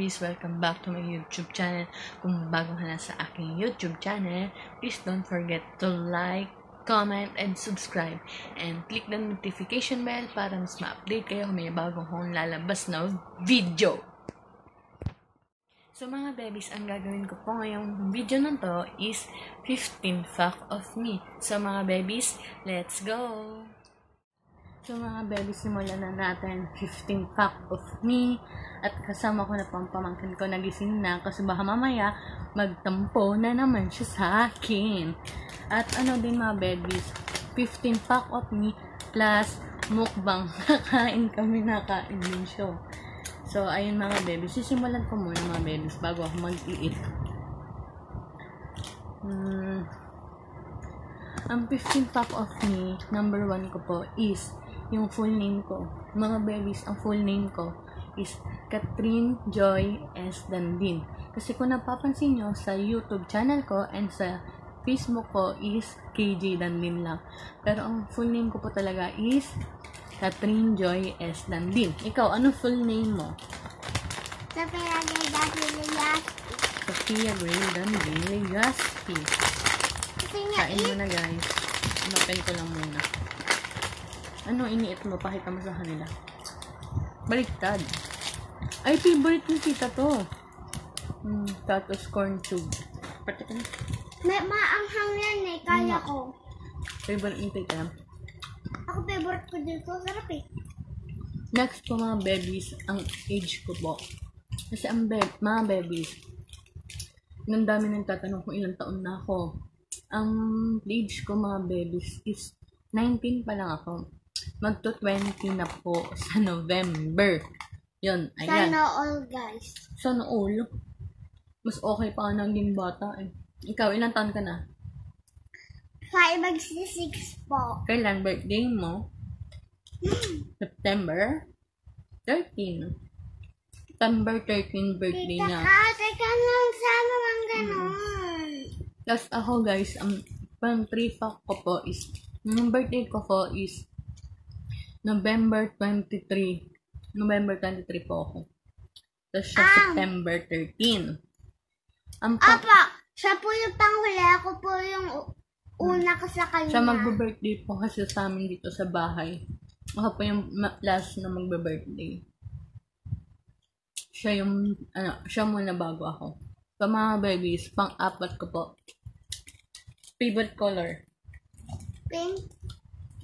babies! Welcome back to my YouTube channel. Kung bago ka na sa aking YouTube channel, please don't forget to like, comment, and subscribe. And click the notification bell para mas ma-update kayo kung may bagong kong lalabas na video. So mga babies, ang gagawin ko po ngayong video na to is 15 fact of me. So mga babies, let's go! So mga baby, simulan na natin 15 fact of me. At kasama ko na pang pamangkin ko nagising na kasi baka mamaya magtampo na naman siya sa akin. At ano din mga babies, 15 fact of me plus mukbang. Nakain kami, nakain din siya. So, ayun mga babies. Sisimulan ko muna mga babies bago ako mag-iit. Hmm. Ang 15 fact of me, number 1 ko po is yung full name ko. Mga babies, ang full name ko is Catherine Joy S. Dandin. Kasi kung napapansin nyo sa YouTube channel ko and sa Facebook ko is KJ Dandin lang. Pero ang full name ko po talaga is Catherine Joy S. Dandin. Ikaw, ano full name mo? Sophia Gay Legaspi. Sophia Gray Dandin Legaspi. Kain mo na guys. Unopen ko lang muna. Ano iniit mo? Pakita mo sa kanila. Baliktad. Ay, favorite ni tita to. Hmm, tatos corn tube. Pati ka na. may maanghang yan eh. Kaya Nga. ko. Favorite ni tita. Ako favorite ko dito. Sarap eh. Next po mga babies, ang age ko po. Kasi ang be- mga babies, nang dami nang tatanong kung ilang taon na ako. Ang age ko mga babies is 19 pa lang ako. Magto 20 na po sa November. Yun, ayan. Sana all guys. Sana all. Mas okay pa ka naging bata eh. Ikaw, ilang taon ka na? 5 6 po. Kailan birthday mo? September 13. September 13 birthday Tita na. ka, teka lang. Sana lang ganon. Tapos ako guys, ang pang 3 fact ko po is, yung birthday ko po is November 23. November 23 po ako. Tapos siya Ah. September 13. Ang pa- Apa, siya po yung panghuli. Ako po yung una ko sa kanya. siya magbe-birthday po kasi sa amin dito sa bahay. Ako po yung last na magbe-birthday. Siya yung, ano, siya muna bago ako. So mga babies, pang-apat ko po. Favorite color? Pink,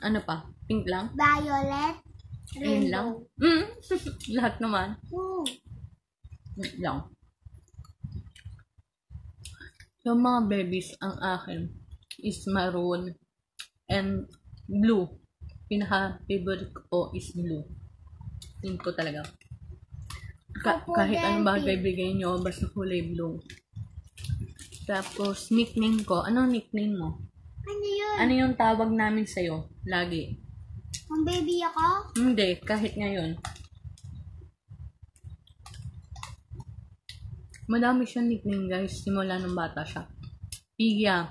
Ano pa? Pink lang? violet, Ayun lang? Mm. Lahat naman. Ooh. Wait lang. So, mga babies, ang akin is maroon and blue. Pinaka-favorite ko is blue. Yun ko talaga. Ka- kahit anong bagay bigay nyo, basta kulay blue. Tapos, nickname ko. Anong nickname mo? Ano yun? Ano yung tawag namin sa'yo? Lagi. Ang baby ako? Hindi, kahit ngayon. Madami siyang nickname guys, simula nung bata siya. Pia,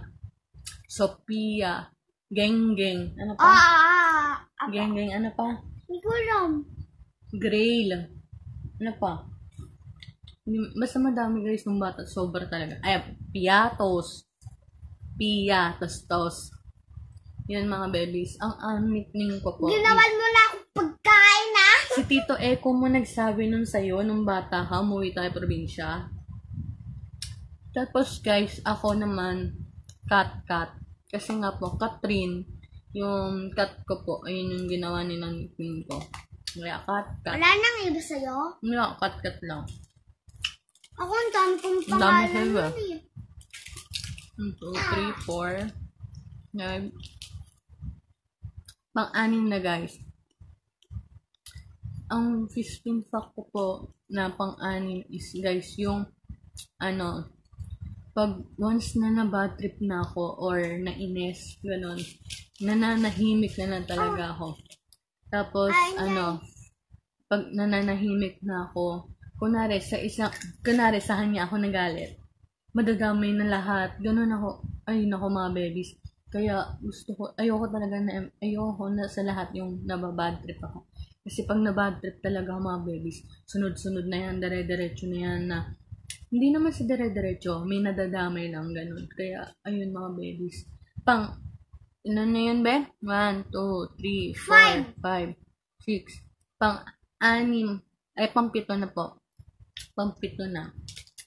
Sophia, Geng-Geng, ano Ah, pa? ah, ah. Apa. Geng-Geng, ano pa? Hindi ko alam. Grail, ano pa? Basta madami guys nung bata, sobra talaga. Ay, Piatos, Pia, Tostos. Yan mga babies. Ang, ang nickname ko po Ginawan mo na akong pagkain ah. Si Tito Eko mo nagsabi nun sa'yo nung bata ka, umuwi tayo probinsya. Tapos guys, ako naman, cat cat. Kasi nga po, Catherine, yung cat ko po, ayun yung ginawa ni ng nickname ko. Kaya cat cat. Wala nang iba sa'yo. Wala, cat cat lang. Ako ang dami kong Ang dami pangalan sa'yo, eh. 1, 2, 3, 4, 5. Pang-anim na guys. Ang 15 fact ko po na pang-anim is guys yung ano pag once na na bad trip na ako or nainis, ganun, nananahimik na lang talaga ako. Tapos, ano, pag nananahimik na ako, kunwari sa isang, kunwari sa kanya ako nagalit, madadamay na lahat. Ganun ako. Ay, nako mga babies. Kaya gusto ko, ayoko talaga na, ayoko na sa lahat yung nababad trip ako. Kasi pag na-bad trip talaga mga babies, sunod-sunod na yan, dire-diretso na yan na hindi naman sa dire-diretso, may nadadamay lang ganun. Kaya, ayun mga babies. Pang, ilan na yun, be? 1, 2, 3, 4, 5, 6. Pang, anim. Ay, pang pito na po. Pang pito na.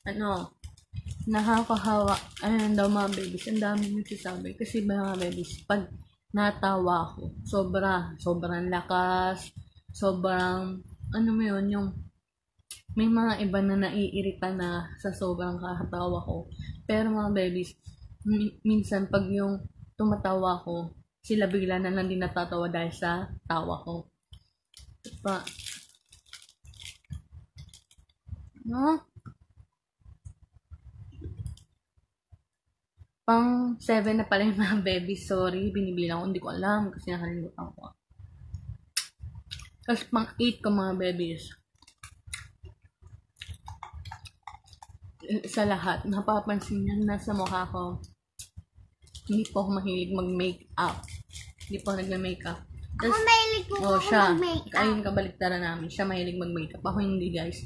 Ano, nakakahawa. Ayun daw mga babies. Ang dami nagsasabi. Kasi mga babies, pag natawa ako, sobra, sobrang lakas, sobrang, ano mo yun, yung may mga iba na naiirita na sa sobrang kakatawa ko. Pero mga babies, mi- minsan pag yung tumatawa ko, sila bigla na lang din natatawa dahil sa tawa ko. Pa, no? Pang 7 na pala yung mga babies. Sorry, binibilang ko. Hindi ko alam kasi nakalimutan ko. Tapos pang 8 ko mga babies. Sa lahat, napapansin niyo na sa mukha ko, hindi po ako mahilig mag-makeup. Hindi po ako nagme-makeup. Ako mahilig po oh, ako siya. mag-makeup. Ayun, kabaliktaran namin. Siya mahilig mag-makeup. Ako hindi, guys.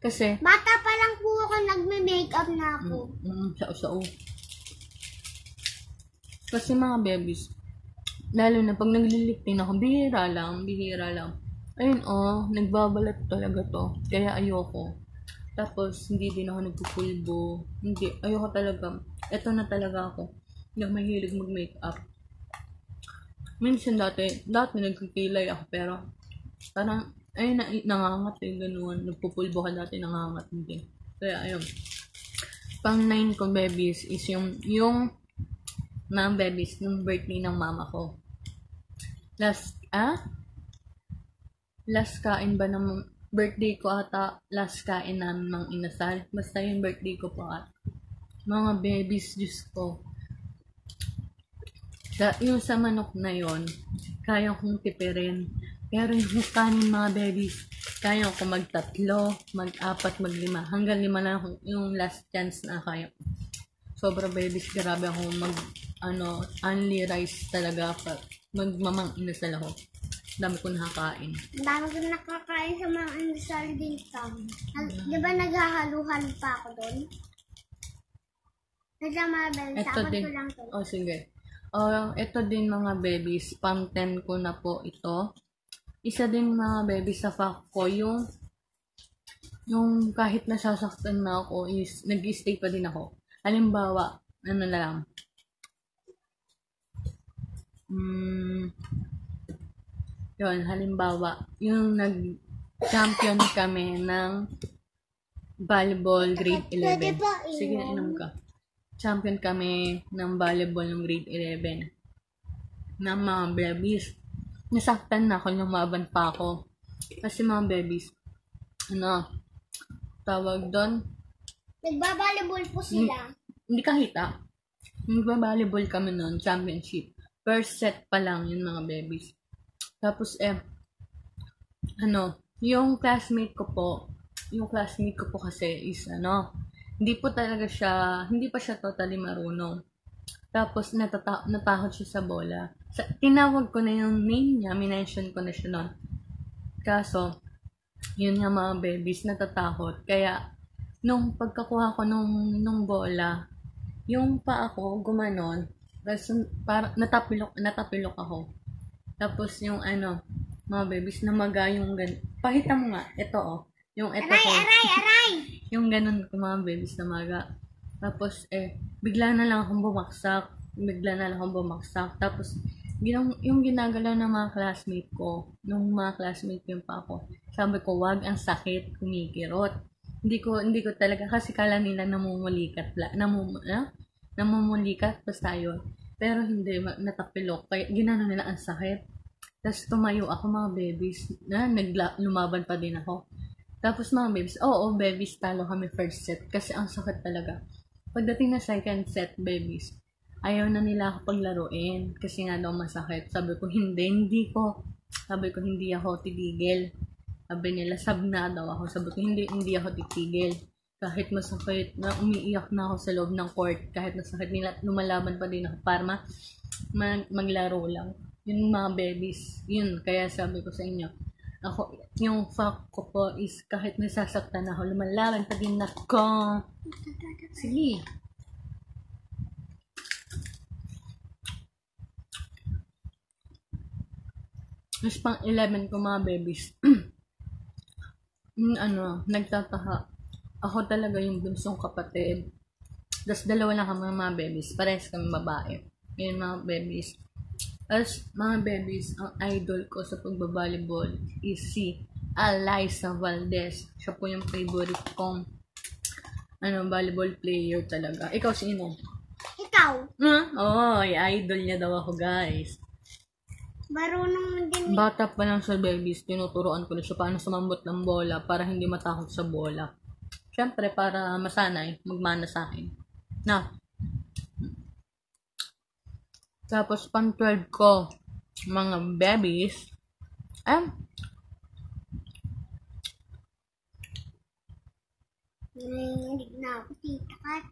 Kasi, Bata pa lang po ako nagme-makeup na ako. mm, sao-sao. Kasi mga babies, lalo na pag naglilipin ako, bihira lang, bihira lang. Ayun, oh, nagbabalat talaga to. Kaya ayoko. Tapos, hindi din ako nagpupulbo. Hindi, ayoko talaga. Ito na talaga ako. Hindi ako mahilig mag-makeup. Minsan dati, dati nagkikilay ako, pero parang, ayun, na, nangangat eh, ganun. Nagpupulbo ka dati, nangangat din. Kaya, ayun. Pang nine ko babies is yung, yung mga babies nung birthday ng mama ko. Last, ah? Last kain ba ng birthday ko ata, last kain namin ng inasal. Basta yung birthday ko po at mga babies, Diyos ko. Sa, yung sa manok na yon kaya kong tipirin. Pero yung kanin mga babies, kaya ko magtatlo, mag-apat, maglima. Hanggang lima na yung last chance na kaya. Sobra babies, grabe ako mag, ano, only rice talaga. Pa, magmamang inasal ako. Dami ko nakakain. Dami ko nakakain sa mga indusal dito. Nag, di ba naghahalo-halo pa ako doon? Nadya mga bel, Ito din. ko lang to. Oh, sige. Oh, ito din mga babies. Pang 10 ko na po ito. Isa din mga babies sa fact ko, yung yung kahit nasasaktan na ako is nag-stay pa din ako. Halimbawa, ano na lang. Hmm, yun, halimbawa, yung nag-champion kami ng volleyball grade 11. Pwede ba Sige, inom ka. Champion kami ng volleyball ng grade 11. Ng mga babies. Nasaktan na ako, lumaban pa ako. Kasi mga babies, ano, tawag doon, Nagbabalibol po sila. Hindi kahita. Nagba-volleyball kami noon, championship. First set pa lang yung mga babies. Tapos eh, ano, yung classmate ko po, yung classmate ko po kasi is ano, hindi po talaga siya, hindi pa siya totally marunong. Tapos natata natakot siya sa bola. Sa, tinawag ko na yung name niya, minention ko na siya noon. Kaso, yun nga mga babies, natatakot. Kaya, nung pagkakuha ko nung, nung bola, yung pa ako, gumanon, tapos para, natapilok, natapilok ako. Tapos yung ano, mga babies, namaga yung gan... Pakita mo nga, ito oh. Yung ito Aray, ko. aray, aray! Yung ganun ko mga babies namaga. Tapos eh, bigla na lang akong bumaksak. Bigla na lang akong bumaksak. Tapos, yung, yung ginagalaw ng mga classmate ko, nung mga classmate yung pa ako, sabi ko, wag ang sakit, kumikirot. Hindi ko, hindi ko talaga, kasi kala nila namumulikat, la, namum, ah? Namumulikat, basta yun. Pero hindi, natapilok. Kaya ginano nila ang sakit. Tapos tumayo ako mga babies, na nagla, lumaban pa din ako. Tapos mga babies, oo, babies, talo kami first set kasi ang sakit talaga. Pagdating na second set, babies, ayaw na nila ako paglaruin kasi nga daw masakit. Sabi ko, hindi, hindi ko. Sabi ko, hindi ako titigil. Sabi nila, sab na daw ako. Sabi ko, hindi, hindi ako titigil. Kahit masakit, na umiiyak na ako sa loob ng court. Kahit masakit nila, lumalaban pa din ako para ma, mag, maglaro lang. Yun mga babies. Yun, kaya sabi ko sa inyo, Ako, yung fact ko po is kahit nasasaktan ako, lumalaban pa din ako. Sige. Tapos pang 11 ko mga babies. yung ano, nagtataka. Ako talaga yung bunsong kapatid. Tapos dalawa lang kami mga babies. Parehas kami babae. Yun mga babies. As mga babies, ang idol ko sa pagbabalibol is si Eliza Valdez. Siya po yung favorite kong ano, volleyball player talaga. Ikaw sino? Ikaw, Huh? Oh, idol niya daw ako, guys. marunong din. Bata pa lang sa babies, tinuturoan ko na siya paano sumambot ng bola para hindi matakot sa bola. Siyempre, para masanay, magmana sa akin. Na. Tapos, pang 12 ko, mga babies, eh, Nanginginig na ako, tita Kat.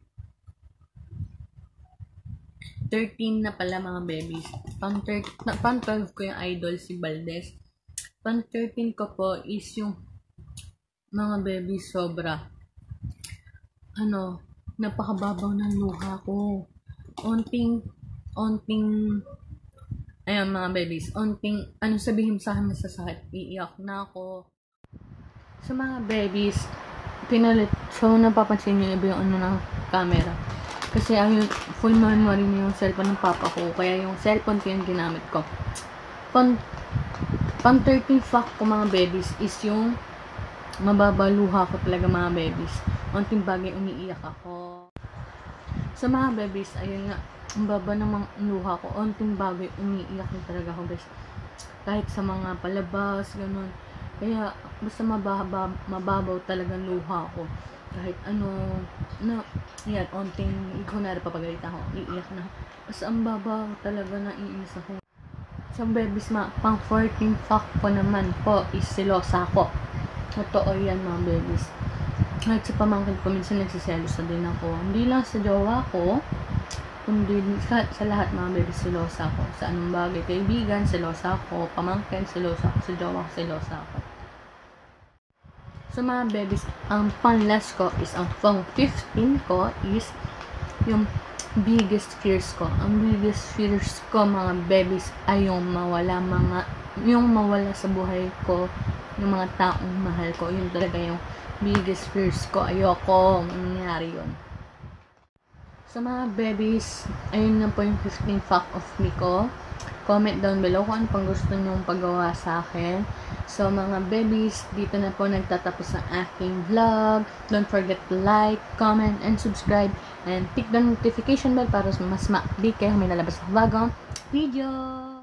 13 na pala mga babies. Pang, thir- na, pang 12 ko yung idol si Valdez. Pang 13 ko po is yung mga babies sobra. Ano, napakababaw ng luha ko. Onting, onting, ayun mga babies, onting, ano sabihin sa akin masasakit, iiyak na ako. Sa mga babies, pinalit, so napapansin niyo iba yung ano ng camera. Kasi ayun, full memory niya yung cellphone ng papa ko. Kaya yung cellphone ko yung ginamit ko. Pang, pang 13 fact ko mga babies is yung mababaluha ko talaga mga babies. Unting bagay umiiyak ako. Sa mga babies, ayun nga, ang baba ng luha ko. Unting bagay umiiyak na talaga ako guys. Kahit sa mga palabas, ganun. Kaya, basta mababa, mababaw talaga luha ko. Kahit ano, na, yan, onting, kunwari papagalit ako, iiyak na. Basta ang baba talaga na iinis ako. Sa babies, ma, pang 14 fact ko naman po is silosa ako. Totoo yan mga babies. Kahit sa pamangkin ko, minsan nagsiselos na din ako. Hindi lang sa jowa ko, kundi sa, sa lahat mga babies, silosa ako. Sa anong bagay, kaibigan, silosa ako. Pamangkin, silosa ako. Sa jowa ko, silosa ako. Sa mga babies, ang pang-last ko is, ang pang 15 ko is yung biggest fears ko. Ang biggest fears ko, mga babies, ay yung mawala mga, yung mawala sa buhay ko, yung mga taong mahal ko. Yun talaga yung biggest fears ko. Ayoko mangyari yun. Sa mga babies, ayun na po yung 15 fact of me ko. Comment down below kung ano pang gusto nyong paggawa sa akin. So, mga babies, dito na po nagtatapos ang aking vlog. Don't forget to like, comment, and subscribe. And click the notification bell para mas ma-update kayo may nalabas na bagong video.